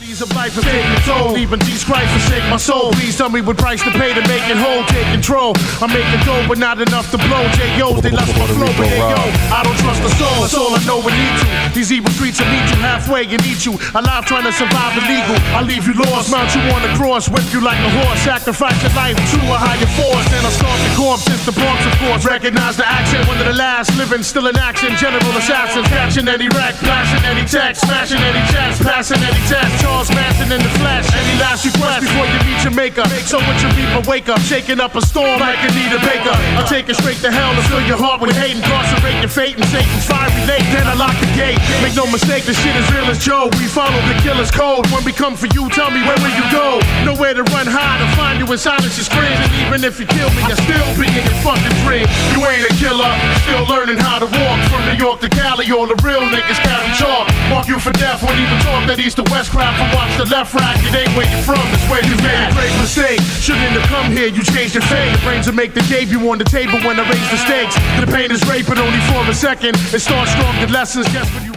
These of life have taken toll. Even Jesus Christ forsake my soul. Please tell me what price to pay to make it whole. Take control. I'm making dough, but not enough to blow. J.O. They left my flow, but hey, yo, I don't trust the soul. That's all I know and need to. These evil streets will meet you halfway and eat you. Alive trying to survive illegal. I leave you lost. Mount you on the cross. Whip you like a horse. Sacrifice your life to a higher force. Corpse. It's the Bronx, of course. Recognize the accent. One of the last living, still in action. General assassins. Catching any wreck. Flashing any text. Smashing any chest. Passing any test. Charles Manson in the flesh. Any last request before maker. So with your people wake up, shaking up a storm like Anita Baker. I take it straight to hell to fill your heart with hate, incarcerate your fate and Satan's fiery lake. Then I lock the gate. Make no mistake, the shit is real as Joe. We follow the killer's code. When we come for you, tell me where will you go? Nowhere to run high to find you in silence and screams. And even if you kill me, I still be in your fucking dream. You ain't a killer, still learning how to York to Cali. All the real niggas carry chalk. Mark you for death, won't even talk that east to west crowd from watch the left rack. It ain't where you're from, it's where you made a great mistake. Shouldn't have come here, you changed your fate. Your brains will make the debut on the table when I raise the stakes. The pain is rape, but only for a second. It starts strong, the lessons, guess when you